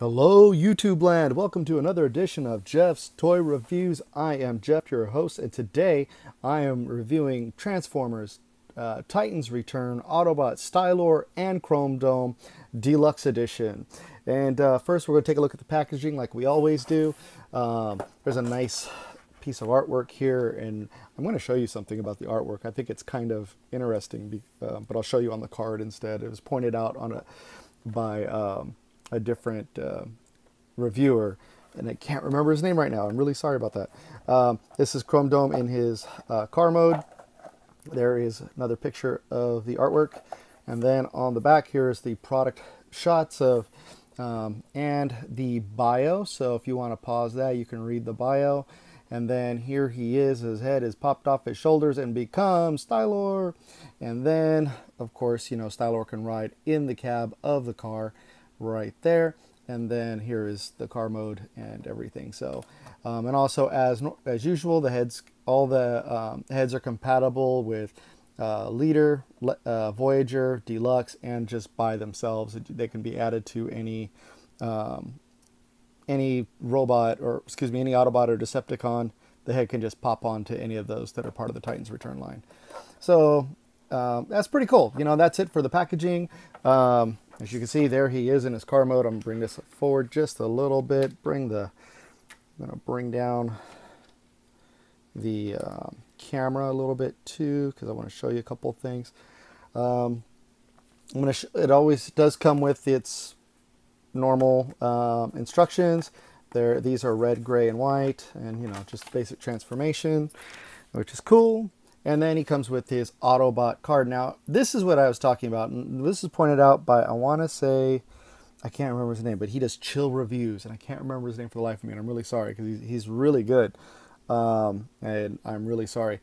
Hello, YouTube land. Welcome to another edition of Jeff's Toy Reviews. I am Jeff, your host, and today I am reviewing Transformers uh, Titans Return, Autobot Stylor, and Chrome Dome Deluxe Edition. And uh, first, we're going to take a look at the packaging like we always do. Um, there's a nice piece of artwork here, and I'm going to show you something about the artwork. I think it's kind of interesting, uh, but I'll show you on the card instead. It was pointed out on a by um, a different uh, reviewer, and I can't remember his name right now. I'm really sorry about that. Um, this is Chrome Dome in his uh, car mode. There is another picture of the artwork, and then on the back here is the product shots of um, and the bio. So if you want to pause that, you can read the bio. And then here he is, his head is popped off his shoulders and becomes Stylor. And then, of course, you know, Stylor can ride in the cab of the car right there. And then here is the car mode and everything. So, um, and also as as usual, the heads, all the um, heads are compatible with uh, Leader, uh, Voyager, Deluxe, and just by themselves. They can be added to any um, any robot or excuse me, any Autobot or Decepticon. The head can just pop onto any of those that are part of the Titans Return line. So um, that's pretty cool. You know, that's it for the packaging. Um, as you can see, there he is in his car mode. I'm gonna bring this forward just a little bit. Bring the, I'm gonna bring down the um, camera a little bit too, because I want to show you a couple things. Um, I'm gonna. it always does come with its normal um, instructions. There, these are red, gray, and white, and you know, just basic transformation, which is cool. And then he comes with his Autobot card. Now, this is what I was talking about. And this is pointed out by, I want to say, I can't remember his name, but he does chill reviews. And I can't remember his name for the life of me. And I'm really sorry because he's, he's really good. Um, and I'm really sorry.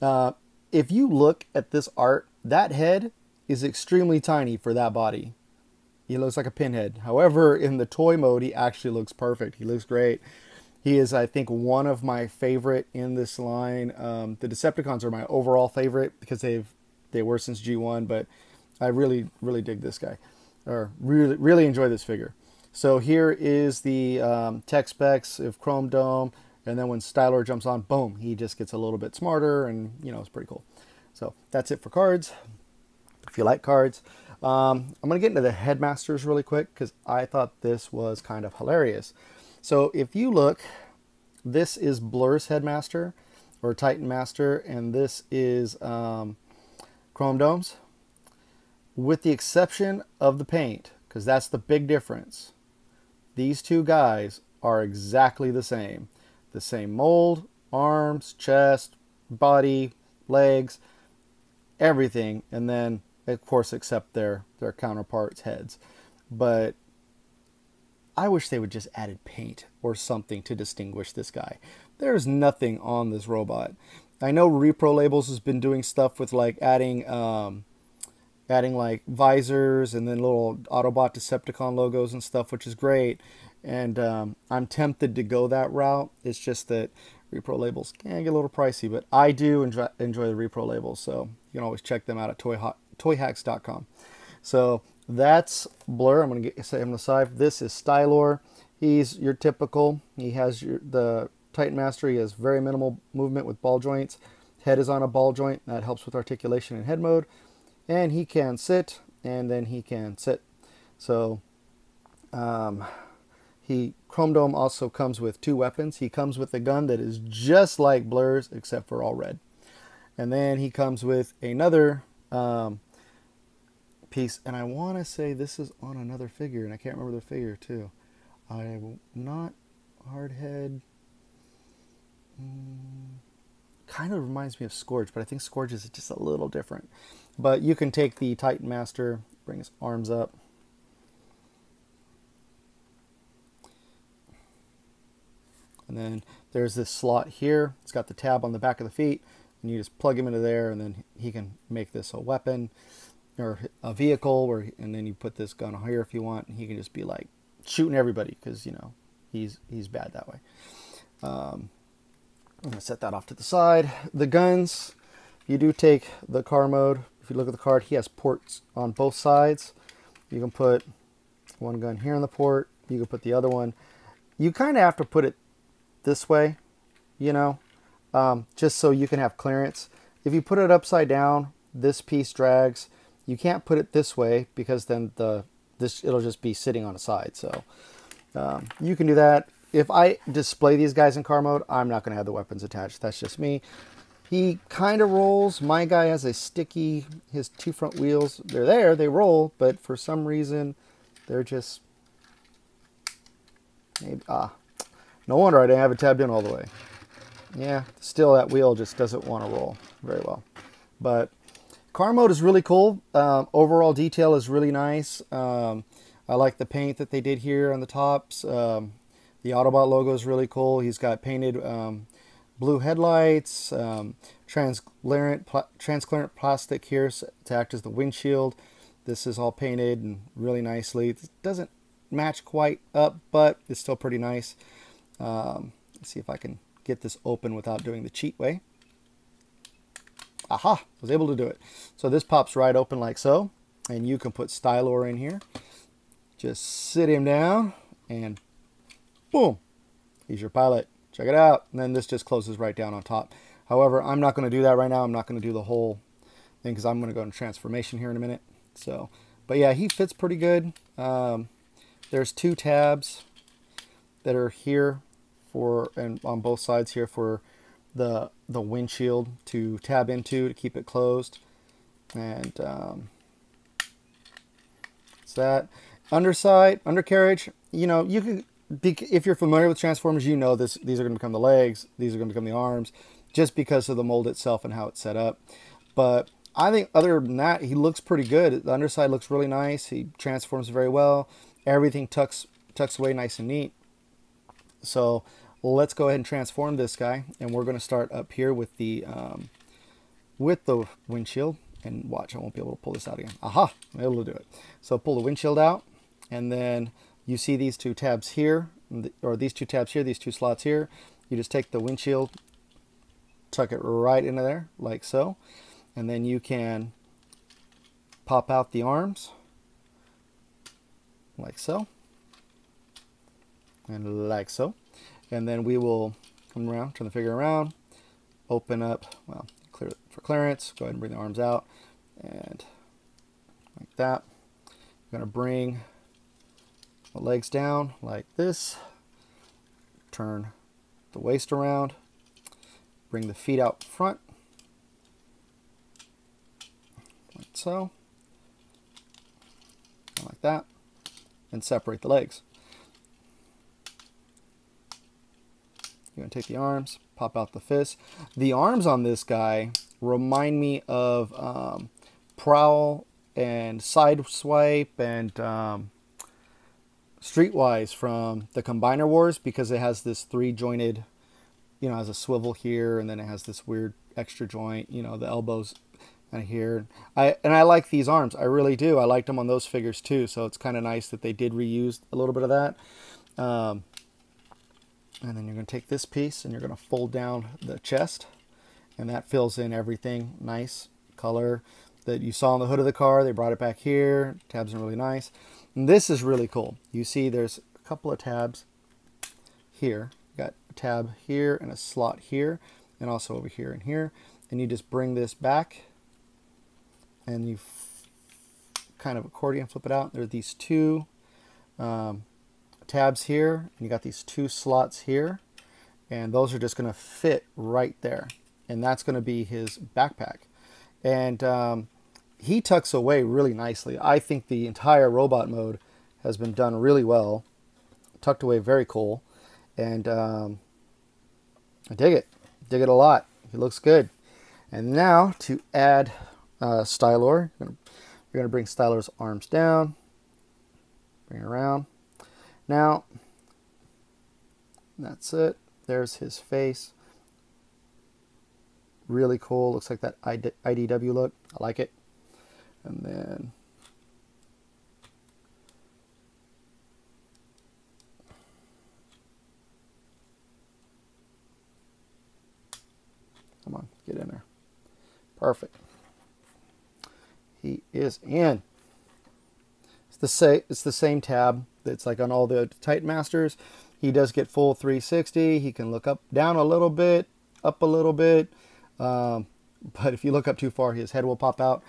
Uh, if you look at this art, that head is extremely tiny for that body. He looks like a pinhead. However, in the toy mode, he actually looks perfect. He looks great. He is, I think, one of my favorite in this line. Um, the Decepticons are my overall favorite because they've they were since G1, but I really really dig this guy, or really really enjoy this figure. So here is the um, tech specs of Chrome Dome, and then when Stylor jumps on, boom, he just gets a little bit smarter, and you know it's pretty cool. So that's it for cards. If you like cards, um, I'm gonna get into the headmasters really quick because I thought this was kind of hilarious. So if you look, this is Blurr's Headmaster or Titan Master, and this is um, Chrome Domes. With the exception of the paint, because that's the big difference. These two guys are exactly the same. The same mold, arms, chest, body, legs, everything, and then of course except their their counterparts' heads. But I wish they would just added paint or something to distinguish this guy. There's nothing on this robot. I know Repro Labels has been doing stuff with like adding um, adding like visors and then little Autobot Decepticon logos and stuff, which is great. And um, I'm tempted to go that route. It's just that Repro Labels can get a little pricey, but I do enjoy, enjoy the Repro Labels, so you can always check them out at toy, toyhax.com. So that's Blurr. I'm going to get say him aside. This is Stylor. He's your typical. He has your, the Titan Master. He has very minimal movement with ball joints. Head is on a ball joint. That helps with articulation in head mode. And he can sit, and then he can sit. So um, he Chrome Dome also comes with two weapons. He comes with a gun that is just like Blurr's, except for all red. And then he comes with another um, piece, and I want to say this is on another figure, and I can't remember the figure too. I'm not hardhead. Mm, kind of reminds me of Scourge, but I think Scourge is just a little different. But you can take the Titan Master, bring his arms up. And then there's this slot here. It's got the tab on the back of the feet. And you just plug him into there, and then he can make this a weapon or a vehicle where and then you put this gun here if you want and he can just be like shooting everybody because you know he's he's bad that way um, I'm gonna set that off to the side the guns you do take the car mode if you look at the card he has ports on both sides you can put one gun here in the port You can put the other one. You kind of have to put it this way, you know, um, just so you can have clearance. If you put it upside down, this piece drags. You can't put it this way because then the this it'll just be sitting on a side. So um, you can do that. If I display these guys in car mode, I'm not going to have the weapons attached. That's just me. He kind of rolls. My guy has a sticky, his two front wheels, they're there, they roll, but for some reason, they're just, maybe, ah, no wonder I didn't have it tabbed in all the way. Yeah, still that wheel just doesn't want to roll very well. But car mode is really cool. Um, overall detail is really nice. Um, I like the paint that they did here on the tops. Um, the Autobot logo is really cool. He's got painted um, blue headlights, um, transparent, pl transparent plastic here to act as the windshield. This is all painted and really nicely. It doesn't match quite up, but it's still pretty nice. Um, let's see if I can get this open without doing the cheat way. Aha, I was able to do it. So this pops right open like so, and you can put Stylor in here. Just sit him down and boom, he's your pilot. Check it out. And then this just closes right down on top. However, I'm not going to do that right now. I'm not going to do the whole thing because I'm going to go into transformation here in a minute. So, but yeah, he fits pretty good. Um, there's two tabs that are here for, and on both sides here for the, the windshield to tab into to keep it closed. And um, it's that. Underside, undercarriage, you know, you can if you're familiar with Transformers, you know this. These are going to become the legs. These are going to become the arms, just because of the mold itself and how it's set up. But I think other than that, he looks pretty good. The underside looks really nice. He transforms very well. Everything tucks tucks away nice and neat. So let's go ahead and transform this guy, and we're going to start up here with the um, with the windshield. And watch, I won't be able to pull this out again. Aha, I'm able to do it. So pull the windshield out, and then you see these two tabs here, or these two tabs here, these two slots here. You just take the windshield, tuck it right into there, like so. And then you can pop out the arms, like so. And like so. And then we will come around, turn the figure around, open up, well, clear for clearance. Go ahead and bring the arms out. And like that. I'm going to bring the legs down like this. Turn the waist around. Bring the feet out front. Like so. Like that. And separate the legs. You're going to take the arms, pop out the fist. The arms on this guy remind me of um, Prowl and Sideswipe and um, Streetwise from the Combiner Wars because it has this three jointed, you know, has a swivel here and then it has this weird extra joint, you know, the elbows of here. I and I like these arms. I really do. I liked them on those figures too. So it's kind of nice that they did reuse a little bit of that. Um, and then you're going to take this piece and you're going to fold down the chest and that fills in everything nice color that you saw on the hood of the car. They brought it back here. Tabs are really nice. And this is really cool. You see there's a couple of tabs here. You got a tab here and a slot here and also over here and here. And you just bring this back and you kind of accordion flip it out. There are these two um, tabs here and you got these two slots here and those are just going to fit right there and that's going to be his backpack and um, he tucks away really nicely. I think the entire robot mode has been done really well. Tucked away very cool. And um, I dig it. Dig it a lot. He looks good. And now to add uh, Stylor, we're going to bring Stylor's arms down. Bring it around. Now, that's it. There's his face. Really cool. Looks like that IDW look. I like it and then come on get in there perfect he is in It's the, it's the same tab. It's like on all the Titan Masters. He does get full 360. He can look up, down a little bit, up a little bit. Um, but if you look up too far, his head will pop out.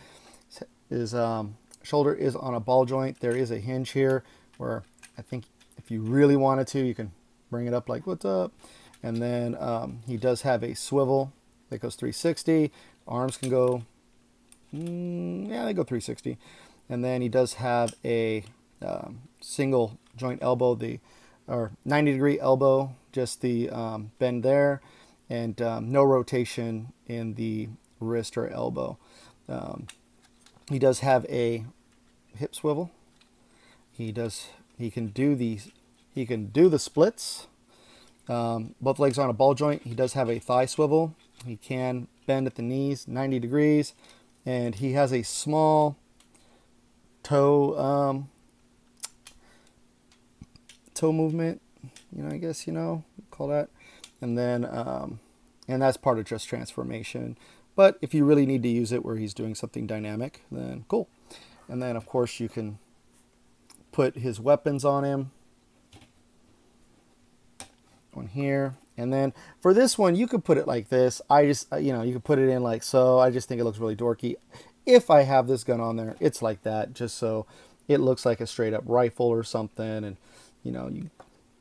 His um, shoulder is on a ball joint. There is a hinge here where I think if you really wanted to, you can bring it up like, what's up? And then um, he does have a swivel that goes 360. Arms can go, mm, yeah, they go 360. And then he does have a um, single joint elbow, the or 90 degree elbow, just the um, bend there, and um, no rotation in the wrist or elbow. Um, he does have a hip swivel. He does. He can do these. He can do the splits. Um, both legs on a ball joint. He does have a thigh swivel. He can bend at the knees 90 degrees, and he has a small toe um, toe movement. You know, I guess you know call that, and then um, and that's part of just transformation. But if you really need to use it where he's doing something dynamic, then cool. And then of course you can put his weapons on him. on here. And then for this one, you could put it like this. I just, you know, you could put it in like so. I just think it looks really dorky. If I have this gun on there, it's like that, just so it looks like a straight up rifle or something. And, you know, you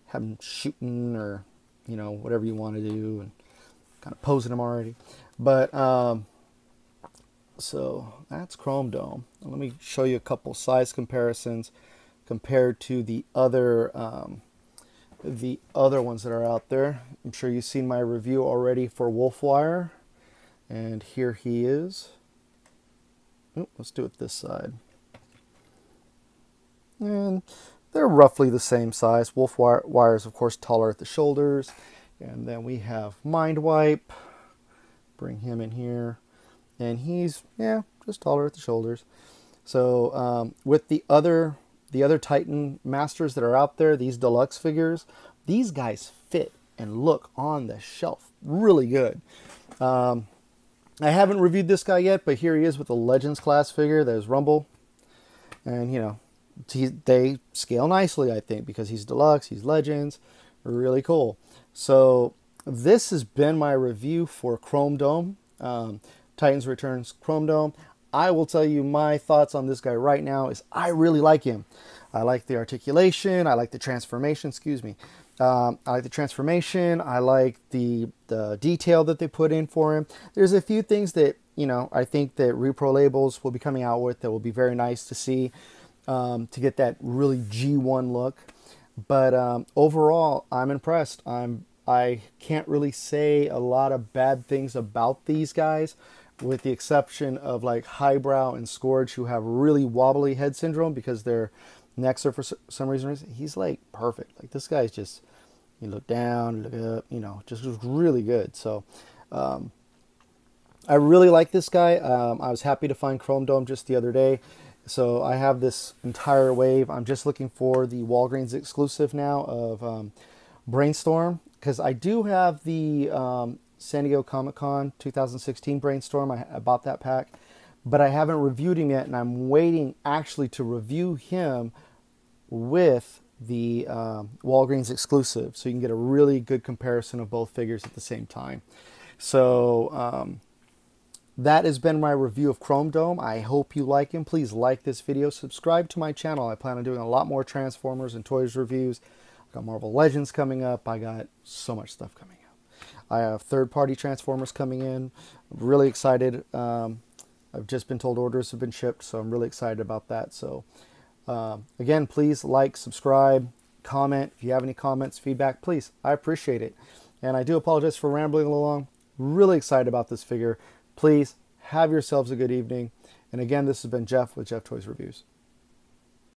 have them shooting or, you know, whatever you want to do and kind of posing them already. But um, so that's Chrome Dome. Let me show you a couple size comparisons compared to the other um, the other ones that are out there. I'm sure you've seen my review already for Wolfwire, and here he is. Ooh, let's do it this side. And they're roughly the same size. Wolf Wire is, of course, taller at the shoulders. And then we have Mindwipe. Bring him in here. And he's, yeah, just taller at the shoulders. So um, with the other the other Titan Masters that are out there, these deluxe figures, these guys fit and look on the shelf really good. Um, I haven't reviewed this guy yet, but here he is with the Legends class figure. There's Rumble. And, you know, he, they scale nicely, I think, because he's deluxe, he's Legends. Really cool. So this has been my review for Chrome Dome, um, Titans Returns Chrome Dome. I will tell you my thoughts on this guy right now is I really like him. I like the articulation. I like the transformation. Excuse me. Um, I like the transformation. I like the the detail that they put in for him. There's a few things that you know I think that Repro labels will be coming out with that will be very nice to see um, to get that really G1 look. But um, overall, I'm impressed. I'm I can't really say a lot of bad things about these guys, with the exception of like Highbrow and Scourge, who have really wobbly head syndrome because their are for some reason. He's like perfect. Like this guy's just, you look down, look up, you know, just was really good. So, um, I really like this guy. Um, I was happy to find Chrome Dome just the other day. So I have this entire wave. I'm just looking for the Walgreens exclusive now of um, Brainstorm because I do have the um, San Diego Comic Con 2016 Brainstorm. I, I bought that pack, but I haven't reviewed him yet, and I'm waiting actually to review him with the um, Walgreens exclusive, so you can get a really good comparison of both figures at the same time. So um, that has been my review of Chrome Dome. I hope you like him. Please like this video. Subscribe to my channel. I plan on doing a lot more Transformers and Toys reviews. I got Marvel Legends coming up. I got so much stuff coming up. I have third-party Transformers coming in. I'm really excited. Um, I've just been told orders have been shipped, so I'm really excited about that. So uh, again, please like, subscribe, comment. If you have any comments, feedback, please. I appreciate it. And I do apologize for rambling along. Really excited about this figure. Please have yourselves a good evening. And again, this has been Jeff with Jeff Toys Reviews.